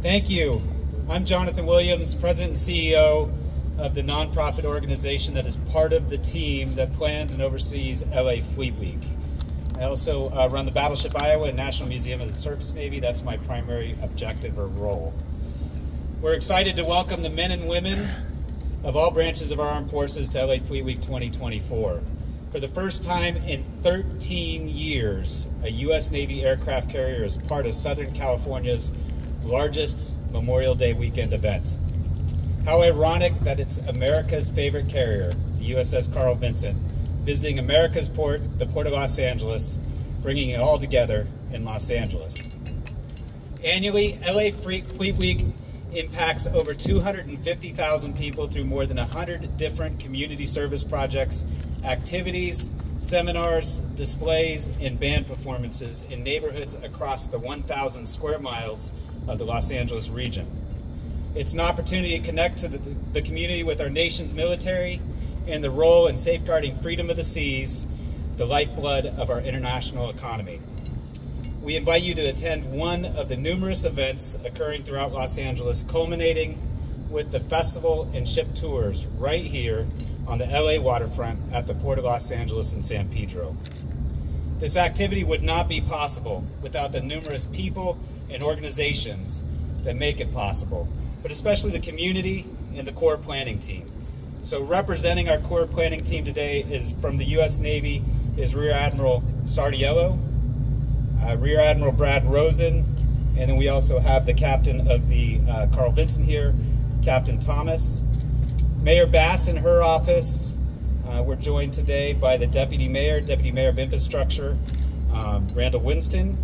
Thank you. I'm Jonathan Williams, President and CEO of the nonprofit organization that is part of the team that plans and oversees LA Fleet Week. I also uh, run the Battleship Iowa and National Museum of the Surface Navy. That's my primary objective or role. We're excited to welcome the men and women of all branches of our armed forces to LA Fleet Week 2024. For the first time in 13 years, a U.S. Navy aircraft carrier is part of Southern California's largest Memorial Day weekend event. How ironic that it's America's favorite carrier, the USS Carl Vinson, visiting America's port, the Port of Los Angeles, bringing it all together in Los Angeles. Annually, LA Fleet Week impacts over 250,000 people through more than 100 different community service projects, activities, seminars, displays, and band performances in neighborhoods across the 1,000 square miles of the Los Angeles region. It's an opportunity to connect to the, the community with our nation's military and the role in safeguarding freedom of the seas, the lifeblood of our international economy. We invite you to attend one of the numerous events occurring throughout Los Angeles, culminating with the festival and ship tours right here on the LA waterfront at the Port of Los Angeles and San Pedro. This activity would not be possible without the numerous people and organizations that make it possible, but especially the community and the Corps planning team. So representing our Corps planning team today is from the U.S. Navy is Rear Admiral Sardiello, uh, Rear Admiral Brad Rosen, and then we also have the captain of the uh, Carl Vinson here, Captain Thomas. Mayor Bass in her office. Uh, we're joined today by the Deputy Mayor, Deputy Mayor of Infrastructure, um, Randall Winston,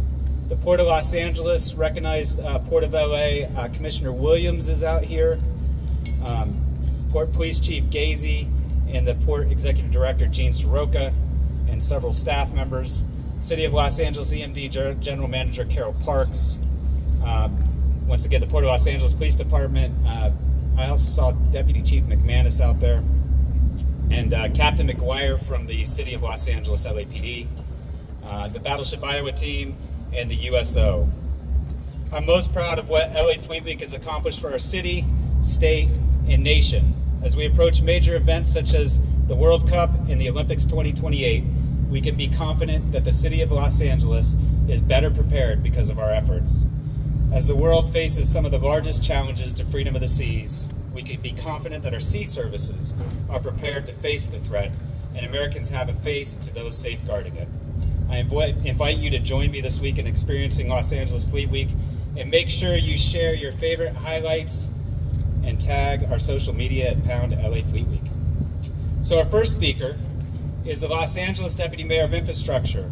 the Port of Los Angeles, recognized uh, Port of LA, uh, Commissioner Williams is out here. Um, Port Police Chief Gazsi and the Port Executive Director Gene Seroka and several staff members. City of Los Angeles EMD General Manager Carol Parks. Um, once again, the Port of Los Angeles Police Department. Uh, I also saw Deputy Chief McManus out there and uh, Captain McGuire from the City of Los Angeles LAPD, uh, the Battleship Iowa team, and the USO. I'm most proud of what LA Fleet Week has accomplished for our city, state, and nation. As we approach major events such as the World Cup and the Olympics 2028, we can be confident that the city of Los Angeles is better prepared because of our efforts. As the world faces some of the largest challenges to freedom of the seas, we can be confident that our sea services are prepared to face the threat and Americans have a face to those safeguarding it. I invite you to join me this week in experiencing Los Angeles Fleet Week and make sure you share your favorite highlights and tag our social media at Pound LA Fleet Week. So our first speaker is the Los Angeles Deputy Mayor of Infrastructure,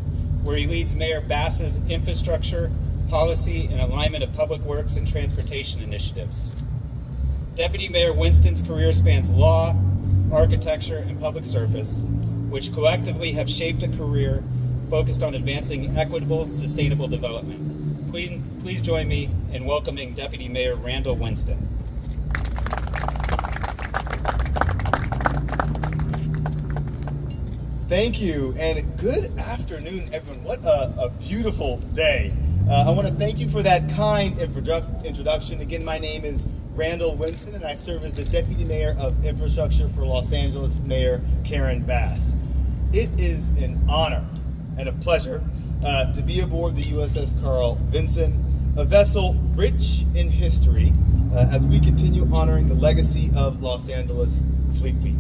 where he leads Mayor Bass's infrastructure, policy, and alignment of public works and transportation initiatives. Deputy Mayor Winston's career spans law, architecture, and public service, which collectively have shaped a career focused on advancing equitable, sustainable development. Please, please join me in welcoming Deputy Mayor Randall Winston. Thank you, and good afternoon, everyone. What a, a beautiful day. Uh, I want to thank you for that kind introduction. Again, my name is Randall Winston, and I serve as the Deputy Mayor of Infrastructure for Los Angeles Mayor Karen Bass. It is an honor and a pleasure uh, to be aboard the USS Carl Vinson, a vessel rich in history uh, as we continue honoring the legacy of Los Angeles Fleet Week.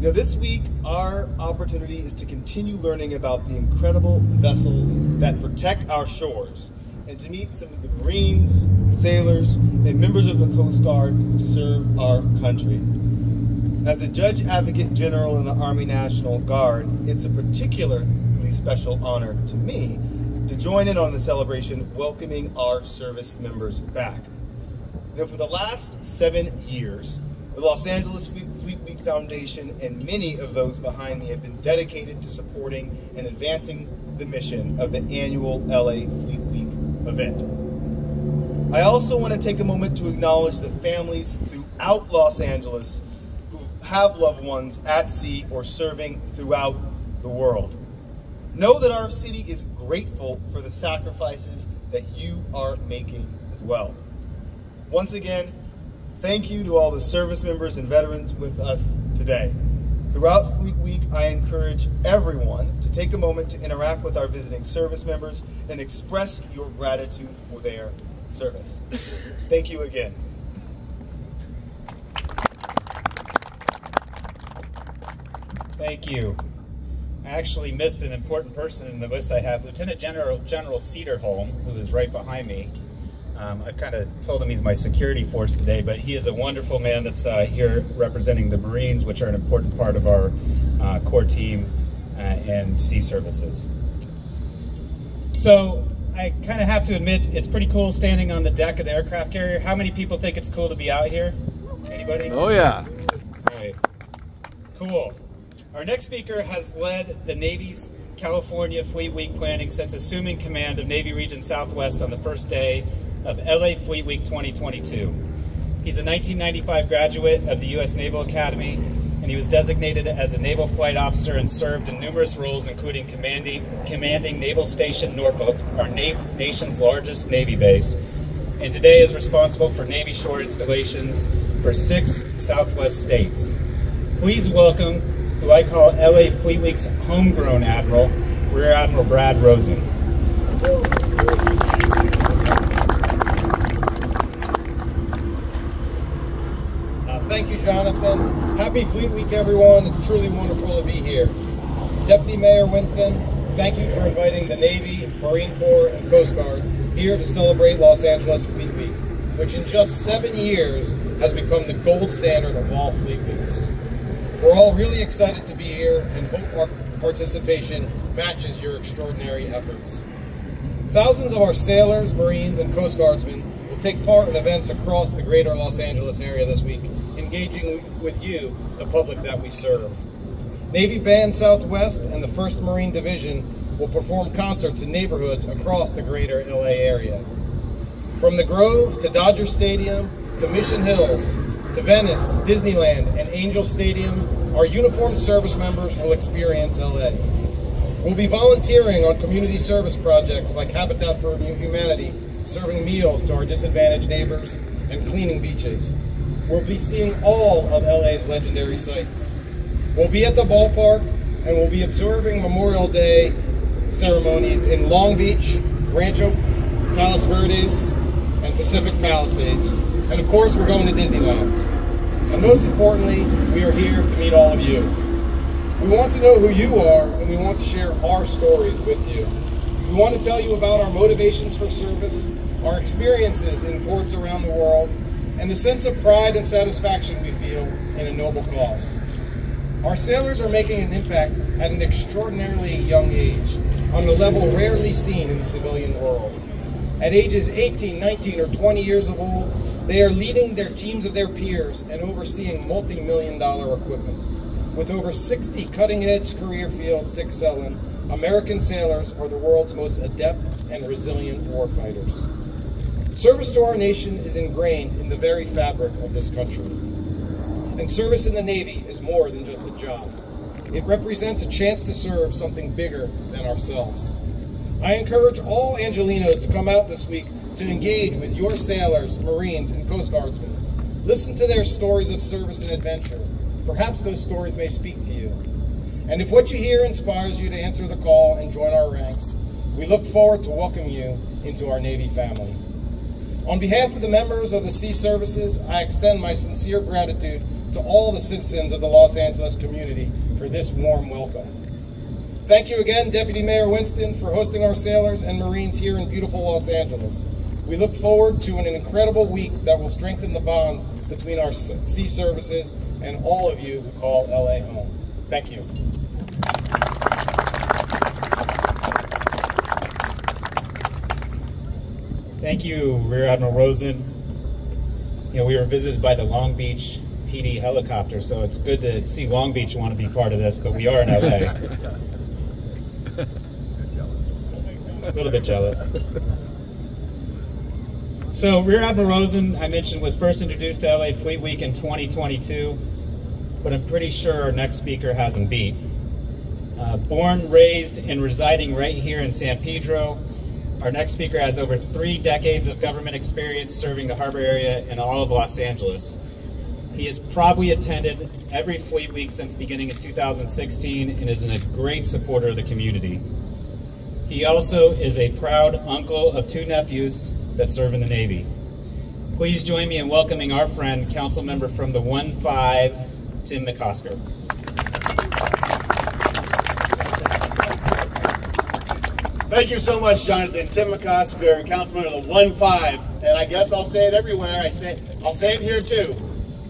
You know, this week, our opportunity is to continue learning about the incredible vessels that protect our shores and to meet some of the Marines, sailors, and members of the Coast Guard who serve our country. As the Judge Advocate General in the Army National Guard, it's a particular special honor to me to join in on the celebration welcoming our service members back. You know, for the last seven years, the Los Angeles Fleet Week Foundation and many of those behind me have been dedicated to supporting and advancing the mission of the annual LA Fleet Week event. I also want to take a moment to acknowledge the families throughout Los Angeles who have loved ones at sea or serving throughout the world. Know that our city is grateful for the sacrifices that you are making as well. Once again, thank you to all the service members and veterans with us today. Throughout Fleet Week, I encourage everyone to take a moment to interact with our visiting service members and express your gratitude for their service. Thank you again. Thank you. I actually missed an important person in the list I have, Lieutenant General General Cederholm, who is right behind me. Um, I've kind of told him he's my security force today, but he is a wonderful man that's uh, here representing the Marines, which are an important part of our uh, core team uh, and sea services. So I kind of have to admit, it's pretty cool standing on the deck of the aircraft carrier. How many people think it's cool to be out here? Anybody? Oh yeah. All right. Cool. Our next speaker has led the Navy's California Fleet Week planning since assuming command of Navy Region Southwest on the first day of LA Fleet Week 2022. He's a 1995 graduate of the U.S. Naval Academy, and he was designated as a naval flight officer and served in numerous roles, including commanding, commanding Naval Station Norfolk, our nation's largest Navy base, and today is responsible for Navy shore installations for six Southwest states. Please welcome who I call LA Fleet Week's homegrown admiral, Rear Admiral Brad Rosen. Uh, thank you, Jonathan. Happy Fleet Week, everyone. It's truly wonderful to be here. Deputy Mayor Winston, thank you for inviting the Navy, Marine Corps, and Coast Guard here to celebrate Los Angeles Fleet Week, which in just seven years has become the gold standard of all Fleet Weeks. We're all really excited to be here and hope our participation matches your extraordinary efforts. Thousands of our sailors, Marines, and Coast Guardsmen will take part in events across the greater Los Angeles area this week, engaging with you, the public that we serve. Navy Band Southwest and the 1st Marine Division will perform concerts in neighborhoods across the greater LA area. From the Grove to Dodger Stadium to Mission Hills, to Venice, Disneyland, and Angel Stadium, our uniformed service members will experience LA. We'll be volunteering on community service projects like Habitat for Humanity, serving meals to our disadvantaged neighbors, and cleaning beaches. We'll be seeing all of LA's legendary sites. We'll be at the ballpark, and we'll be observing Memorial Day ceremonies in Long Beach, Rancho Palos Verdes, and Pacific Palisades. And of course, we're going to Disneyland. And most importantly, we are here to meet all of you. We want to know who you are, and we want to share our stories with you. We want to tell you about our motivations for service, our experiences in ports around the world, and the sense of pride and satisfaction we feel in a noble cause. Our sailors are making an impact at an extraordinarily young age, on a level rarely seen in the civilian world. At ages 18, 19, or 20 years of old, they are leading their teams of their peers and overseeing multi-million dollar equipment. With over 60 cutting-edge career fields to excel in, American sailors are the world's most adept and resilient warfighters. Service to our nation is ingrained in the very fabric of this country. And service in the Navy is more than just a job. It represents a chance to serve something bigger than ourselves. I encourage all Angelenos to come out this week to engage with your sailors, Marines, and Coast Guardsmen. Listen to their stories of service and adventure. Perhaps those stories may speak to you. And if what you hear inspires you to answer the call and join our ranks, we look forward to welcoming you into our Navy family. On behalf of the members of the Sea Services, I extend my sincere gratitude to all the citizens of the Los Angeles community for this warm welcome. Thank you again, Deputy Mayor Winston, for hosting our sailors and Marines here in beautiful Los Angeles. We look forward to an incredible week that will strengthen the bonds between our sea services and all of you who call LA home. Thank you. Thank you, Rear Admiral Rosen. You know, we were visited by the Long Beach PD helicopter, so it's good to see Long Beach want to be part of this, but we are in LA. A little bit jealous. So Rear Admiral Rosen, I mentioned, was first introduced to LA Fleet Week in 2022, but I'm pretty sure our next speaker has him beat. Uh, born, raised, and residing right here in San Pedro, Our next speaker has over three decades of government experience serving the harbor area and all of Los Angeles. He has probably attended every Fleet Week since beginning in 2016 and is a great supporter of the community. He also is a proud uncle of two nephews that serve in the Navy. Please join me in welcoming our friend, council member from the 1-5, Tim McOsker. Thank you so much, Jonathan. Tim McOsker, councilman of the 1-5, and I guess I'll say it everywhere. I say I'll say it here too.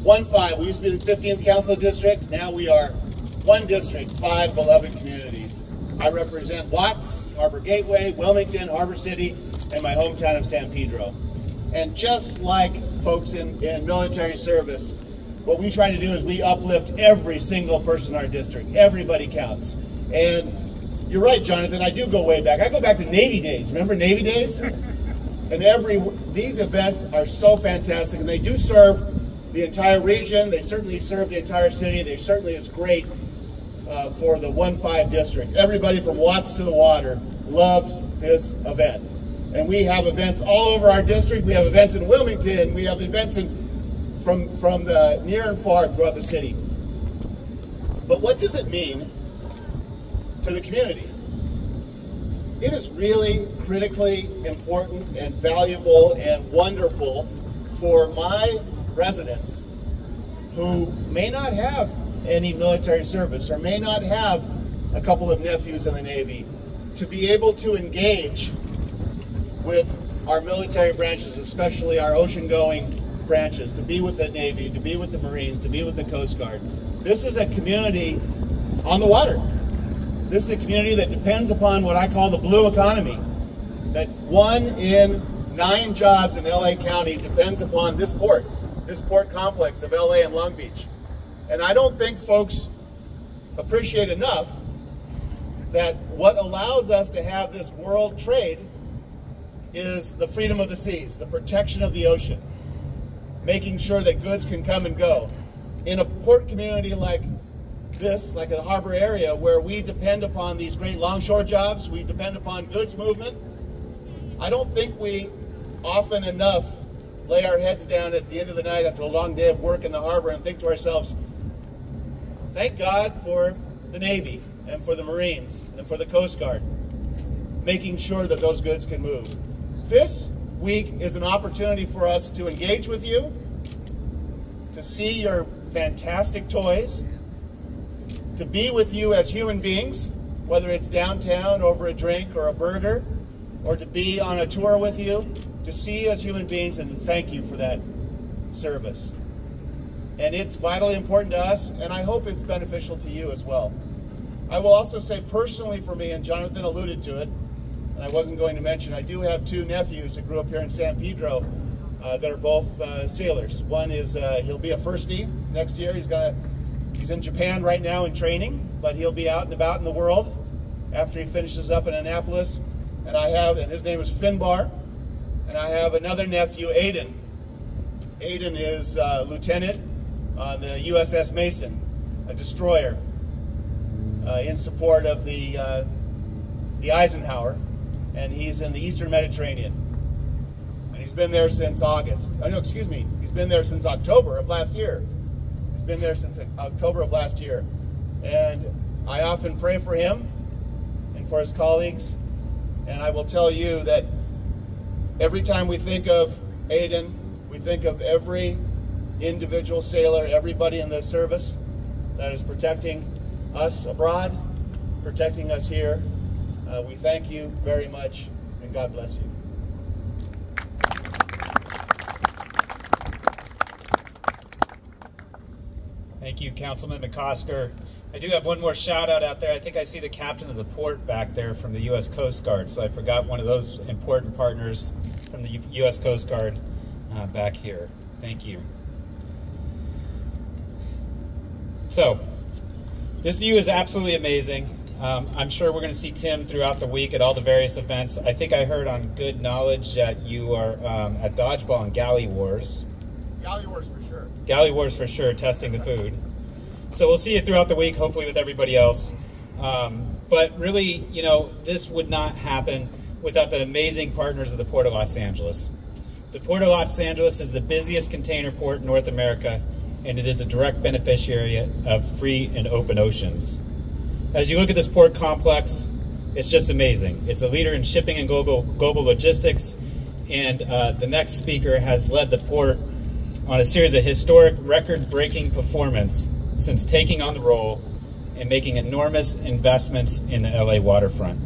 1-5. We used to be the 15th council district. Now we are one district, five beloved communities. I represent Watts, Harbor Gateway, Wilmington, Harbor City, and my hometown of San Pedro. And just like folks in, in military service, what we try to do is we uplift every single person in our district. Everybody counts. And you're right, Jonathan. I do go way back. I go back to Navy days. Remember Navy days? And every these events are so fantastic, and they do serve the entire region. They certainly serve the entire city. They certainly is great uh, for the 1-5 district. Everybody from Watts to the water loves this event. And we have events all over our district. We have events in Wilmington. We have events in, from, from the near and far throughout the city. But what does it mean to the community? It is really critically important and valuable and wonderful for my residents who may not have any military service or may not have a couple of nephews in the Navy to be able to engage with our military branches, especially our ocean going branches, to be with the Navy, to be with the Marines, to be with the Coast Guard. This is a community on the water. This is a community that depends upon what I call the blue economy. That one in nine jobs in LA County depends upon this port this port complex of LA and Long Beach. And I don't think folks appreciate enough that what allows us to have this world trade is the freedom of the seas, the protection of the ocean, making sure that goods can come and go. In a port community like this, like a harbor area, where we depend upon these great longshore jobs, we depend upon goods movement, I don't think we often enough lay our heads down at the end of the night after a long day of work in the harbor and think to ourselves, thank God for the Navy and for the Marines and for the Coast Guard, making sure that those goods can move. This week is an opportunity for us to engage with you, to see your fantastic toys, to be with you as human beings, whether it's downtown over a drink or a burger, or to be on a tour with you, to see you as human beings and thank you for that service. And it's vitally important to us, and I hope it's beneficial to you as well. I will also say personally for me, and Jonathan alluded to it, and I wasn't going to mention, I do have two nephews that grew up here in San Pedro uh, that are both uh, sailors. One is, uh, he'll be a firstie next year. He's gonna, he's in Japan right now in training, but he'll be out and about in the world after he finishes up in Annapolis. And I have, and his name is Finbar. And I have another nephew, Aiden. Aiden is uh, lieutenant on the USS Mason, a destroyer, uh, in support of the, uh, the Eisenhower, and he's in the Eastern Mediterranean. And he's been there since August. Oh, no, excuse me. He's been there since October of last year. He's been there since October of last year. And I often pray for him and for his colleagues. And I will tell you that Every time we think of Aiden, we think of every individual sailor, everybody in the service that is protecting us abroad, protecting us here. Uh, we thank you very much, and God bless you. Thank you, Councilman McOsker. I do have one more shout out out there. I think I see the captain of the port back there from the U.S. Coast Guard, so I forgot one of those important partners from the U.S. Coast Guard uh, back here. Thank you. So, this view is absolutely amazing. Um, I'm sure we're going to see Tim throughout the week at all the various events. I think I heard on good knowledge that you are um, at Dodgeball and Galley Wars. Galley Wars for sure. Galley Wars for sure, testing the food. So we'll see you throughout the week, hopefully with everybody else. Um, but really, you know, this would not happen without the amazing partners of the Port of Los Angeles. The Port of Los Angeles is the busiest container port in North America, and it is a direct beneficiary of free and open oceans. As you look at this port complex, it's just amazing. It's a leader in shipping and global, global logistics, and uh, the next speaker has led the port on a series of historic record-breaking performance since taking on the role and making enormous investments in the LA waterfront.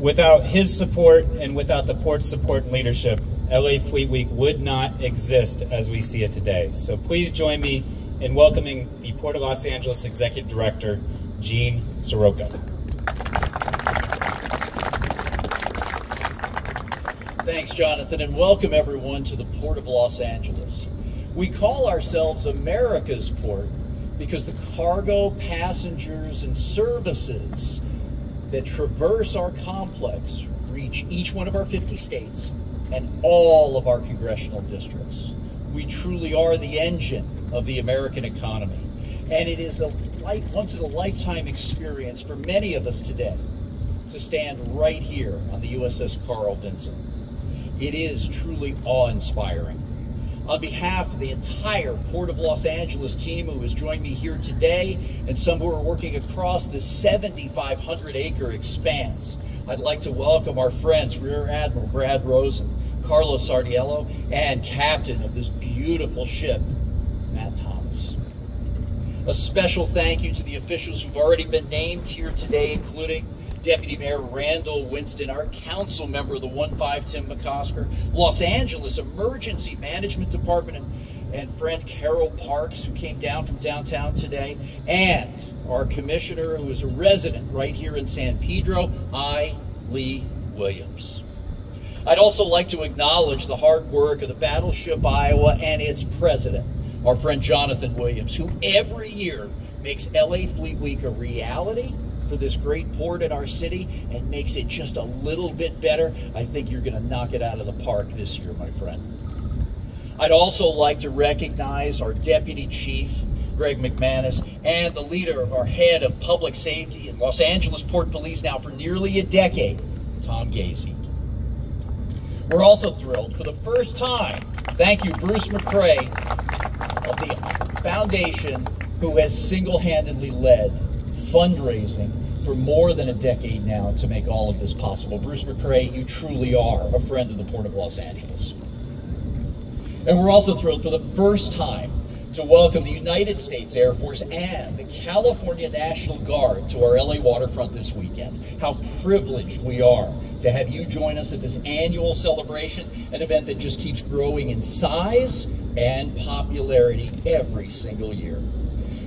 Without his support and without the port's support and leadership, LA Fleet Week would not exist as we see it today. So please join me in welcoming the Port of Los Angeles Executive Director, Gene Seroka. Thanks, Jonathan, and welcome everyone to the Port of Los Angeles. We call ourselves America's port because the cargo, passengers, and services that traverse our complex reach each one of our 50 states and all of our congressional districts. We truly are the engine of the American economy. And it is a life, once in a lifetime experience for many of us today to stand right here on the USS Carl Vinson. It is truly awe inspiring. On behalf of the entire Port of Los Angeles team who has joined me here today and some who are working across the 7,500 acre expanse, I'd like to welcome our friends Rear Admiral Brad Rosen, Carlos Sardiello, and captain of this beautiful ship, Matt Thomas. A special thank you to the officials who've already been named here today, including Deputy Mayor Randall Winston, our council member of the 1-5 Tim McOsker, Los Angeles Emergency Management Department, and, and friend Carol Parks, who came down from downtown today, and our commissioner, who is a resident right here in San Pedro, I. Lee Williams. I'd also like to acknowledge the hard work of the Battleship Iowa and its president, our friend Jonathan Williams, who every year makes LA Fleet Week a reality for this great port in our city and makes it just a little bit better, I think you're going to knock it out of the park this year, my friend. I'd also like to recognize our Deputy Chief, Greg McManus, and the leader of our head of public safety in Los Angeles Port Police now for nearly a decade, Tom Gazsi. We're also thrilled for the first time, thank you, Bruce McCray of the foundation who has single-handedly led fundraising for more than a decade now to make all of this possible. Bruce McCray, you truly are a friend of the Port of Los Angeles. And we're also thrilled for the first time to welcome the United States Air Force and the California National Guard to our LA waterfront this weekend. How privileged we are to have you join us at this annual celebration, an event that just keeps growing in size and popularity every single year.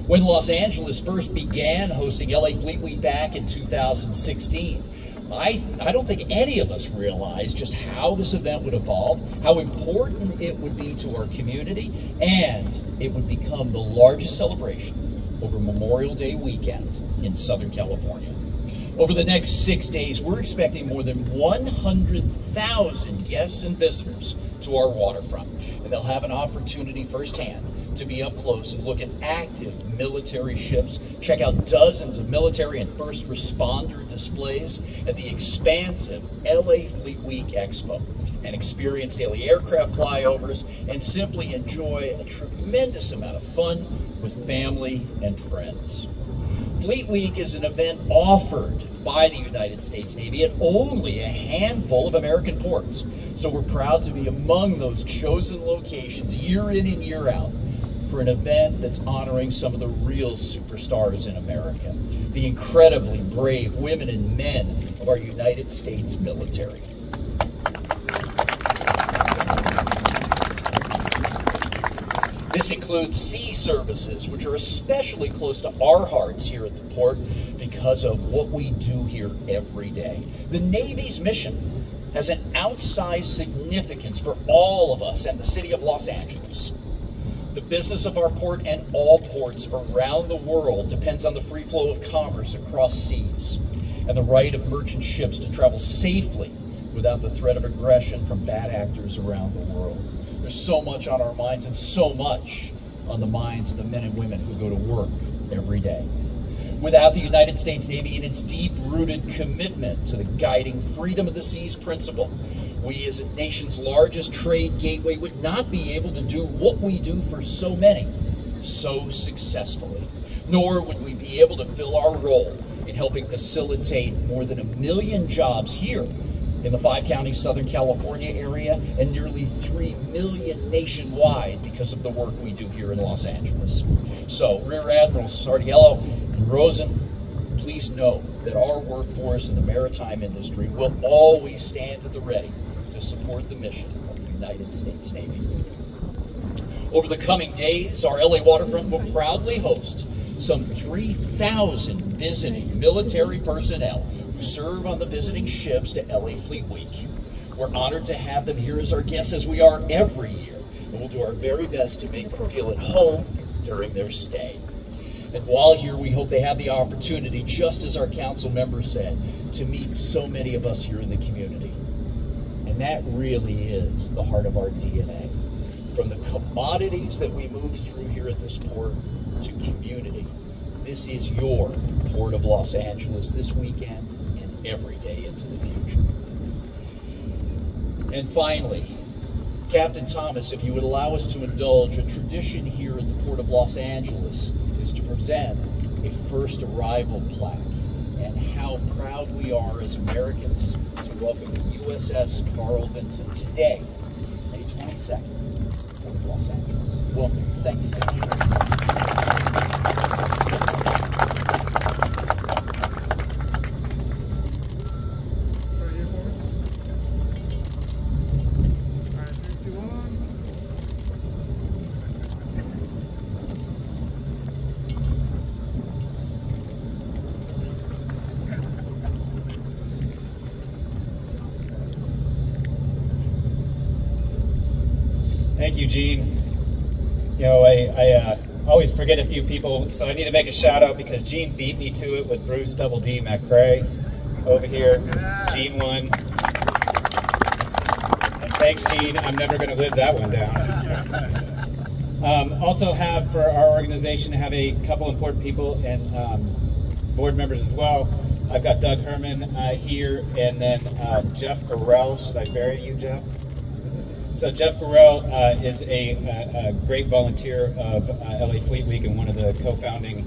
When Los Angeles first began hosting LA Fleet Week back in 2016, I, I don't think any of us realized just how this event would evolve, how important it would be to our community, and it would become the largest celebration over Memorial Day weekend in Southern California. Over the next six days, we're expecting more than 100,000 guests and visitors to our waterfront, and they'll have an opportunity firsthand to be up close and look at active military ships, check out dozens of military and first responder displays at the expansive LA Fleet Week Expo, and experience daily aircraft flyovers, and simply enjoy a tremendous amount of fun with family and friends. Fleet Week is an event offered by the United States Navy at only a handful of American ports. So we're proud to be among those chosen locations year in and year out for an event that's honoring some of the real superstars in America, the incredibly brave women and men of our United States military. This includes sea services, which are especially close to our hearts here at the port because of what we do here every day. The Navy's mission has an outsized significance for all of us and the city of Los Angeles. The business of our port and all ports around the world depends on the free flow of commerce across seas and the right of merchant ships to travel safely without the threat of aggression from bad actors around the world. There's so much on our minds and so much on the minds of the men and women who go to work every day. Without the United States Navy and its deep rooted commitment to the guiding freedom of the seas principle, we, as a nation's largest trade gateway, would not be able to do what we do for so many so successfully. Nor would we be able to fill our role in helping facilitate more than a million jobs here in the five counties Southern California area and nearly 3 million nationwide because of the work we do here in Los Angeles. So, Rear Admiral Sardiello Rosen, please know that our workforce in the maritime industry will always stand at the ready to support the mission of the United States Navy. Over the coming days, our LA waterfront will proudly host some 3,000 visiting military personnel who serve on the visiting ships to LA Fleet Week. We're honored to have them here as our guests, as we are every year, and we'll do our very best to make them feel at home during their stay. And while here, we hope they have the opportunity, just as our council member said, to meet so many of us here in the community. And that really is the heart of our DNA. From the commodities that we move through here at this port to community. This is your Port of Los Angeles this weekend and every day into the future. And finally, Captain Thomas, if you would allow us to indulge, a tradition here at the Port of Los Angeles is to present a first arrival plaque and how proud we are as Americans to welcome the USS Carl Vinson today, May 22nd, Port Los Angeles. Welcome. Thank you so much. Thank you, Gene. You know, I, I uh, always forget a few people, so I need to make a shout out because Gene beat me to it with Bruce Double D McCrae over here. Gene won. Thanks, Gene. I'm never going to live that one down. Um, also, have for our organization have a couple important people and um, board members as well. I've got Doug Herman uh, here, and then uh, Jeff Gorell. Should I bury you, Jeff? So Jeff Gorell uh, is a, a, a, great volunteer of uh, LA Fleet Week and one of the co-founding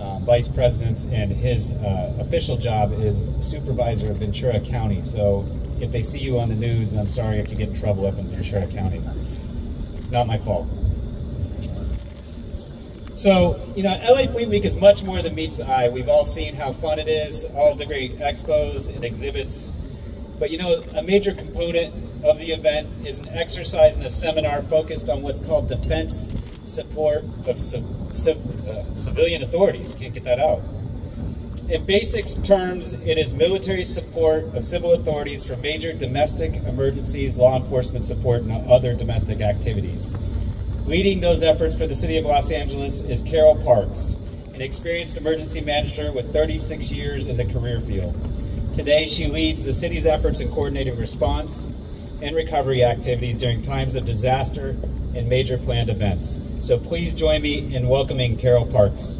uh, vice presidents. And his uh, official job is supervisor of Ventura County. So if they see you on the news, I'm sorry if you get in trouble up in Ventura County. Not my fault. So, you know, LA Fleet Week is much more than meets the eye. We've all seen how fun it is, all the great expos and exhibits. But, you know, a major component of the event is an exercise and a seminar focused on what's called defense support of civ uh, civilian authorities. Can't get that out. In basic terms, it is military support of civil authorities for major domestic emergencies, law enforcement support, and other domestic activities. Leading those efforts for the City of Los Angeles is Carol Parks, an experienced emergency manager with 36 years in the career field. Today, she leads the city's efforts in coordinating response and recovery activities during times of disaster and major planned events. So please join me in welcoming Carol Parks.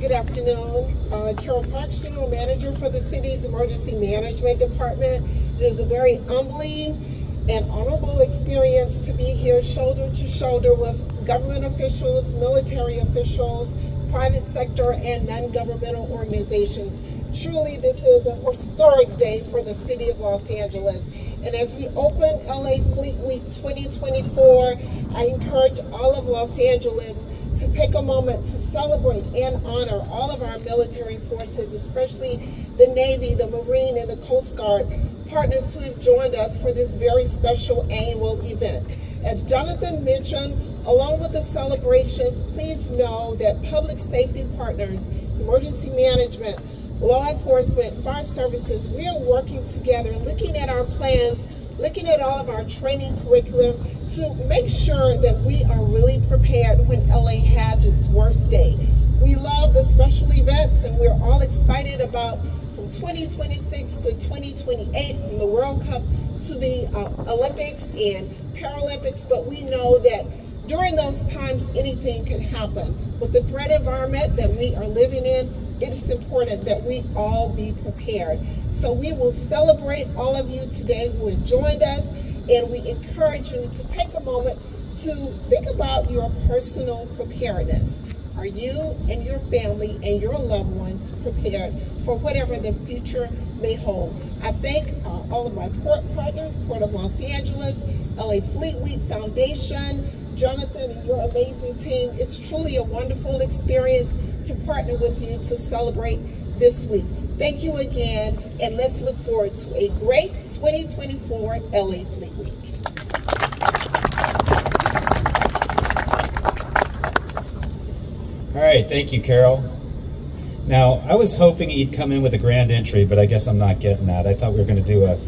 Good afternoon. Uh, Carol Parks, General Manager for the city's Emergency Management Department. It is a very humbling and honorable experience to be here shoulder to shoulder with government officials, military officials, private sector, and non-governmental organizations. Truly, this is a historic day for the city of Los Angeles. And as we open LA Fleet Week 2024, I encourage all of Los Angeles to take a moment to celebrate and honor all of our military forces, especially the Navy, the Marine, and the Coast Guard, partners who have joined us for this very special annual event. As Jonathan mentioned, along with the celebrations, please know that public safety partners, emergency management, law enforcement, fire services, we are working together, looking at our plans, looking at all of our training curriculum to make sure that we are really prepared when LA has its worst day. We love the special events and we're all excited about from 2026 to 2028 from the World Cup to the uh, Olympics and Paralympics, but we know that During those times, anything can happen. With the threat environment that we are living in, it is important that we all be prepared. So we will celebrate all of you today who have joined us, and we encourage you to take a moment to think about your personal preparedness. Are you and your family and your loved ones prepared for whatever the future may hold? I thank uh, all of my port partners, Port of Los Angeles, LA Fleet Week Foundation, Jonathan and your amazing team. It's truly a wonderful experience to partner with you to celebrate this week. Thank you again, and let's look forward to a great 2024 LA Fleet Week. All right, thank you, Carol. Now, I was hoping he'd come in with a grand entry, but I guess I'm not getting that. I thought we were going to do a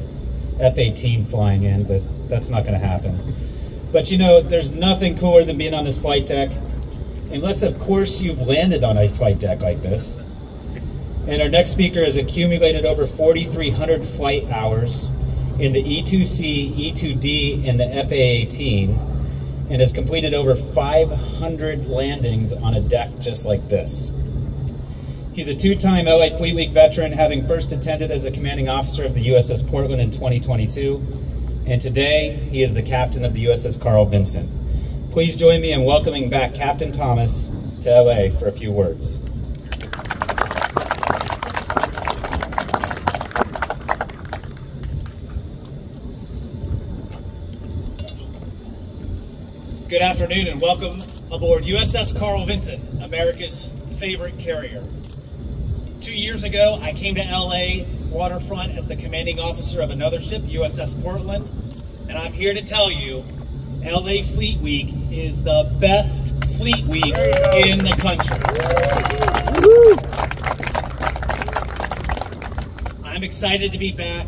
F-18 flying in, but that's not going to happen. But you know, there's nothing cooler than being on this flight deck, unless of course you've landed on a flight deck like this. And our next speaker has accumulated over 4,300 flight hours in the E2C, E2D, and the FA-18, and has completed over 500 landings on a deck just like this. He's a two-time LA Fleet Week veteran, having first attended as a commanding officer of the USS Portland in 2022 and today he is the captain of the USS Carl Vinson. Please join me in welcoming back Captain Thomas to LA for a few words. Good afternoon and welcome aboard USS Carl Vinson, America's favorite carrier. Two years ago, I came to LA waterfront as the commanding officer of another ship, USS Portland, and I'm here to tell you LA Fleet Week is the best fleet week in the country. I'm excited to be back,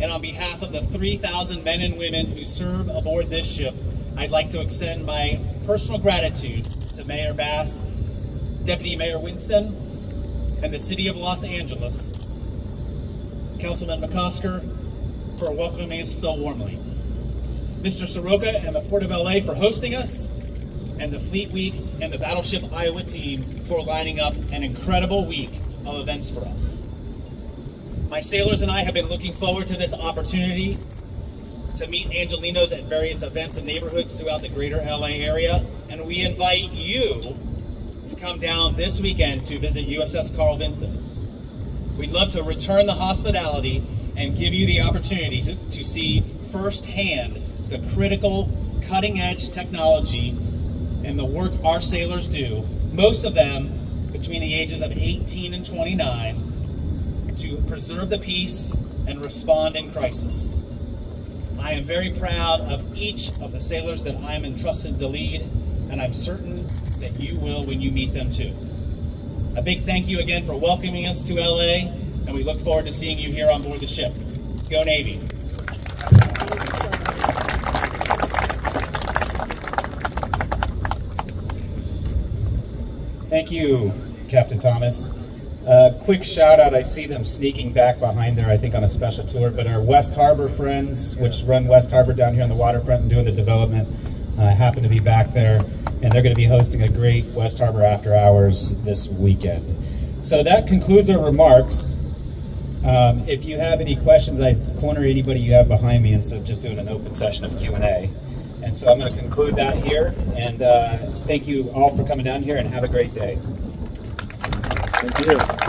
and on behalf of the 3,000 men and women who serve aboard this ship, I'd like to extend my personal gratitude to Mayor Bass, Deputy Mayor Winston, and the City of Los Angeles Councilman McOsker for welcoming us so warmly. Mr. Seroka and the Port of LA for hosting us, and the Fleet Week and the Battleship Iowa team for lining up an incredible week of events for us. My sailors and I have been looking forward to this opportunity to meet Angelenos at various events and neighborhoods throughout the greater LA area, and we invite you to come down this weekend to visit USS Carl Vinson. We'd love to return the hospitality and give you the opportunity to, to see firsthand the critical cutting edge technology and the work our sailors do, most of them between the ages of 18 and 29, to preserve the peace and respond in crisis. I am very proud of each of the sailors that I am entrusted to lead, and I'm certain that you will when you meet them too. A big thank you again for welcoming us to LA, and we look forward to seeing you here on board the ship. Go Navy. Thank you, Captain Thomas. Uh, quick shout out, I see them sneaking back behind there, I think on a special tour, but our West Harbor friends, which run West Harbor down here on the waterfront and doing the development, uh, happen to be back there and they're going to be hosting a great West Harbor After Hours this weekend. So that concludes our remarks. Um, if you have any questions, I'd corner anybody you have behind me instead of just doing an open session of Q&A. And so I'm going to conclude that here, and uh, thank you all for coming down here, and have a great day. Thank you.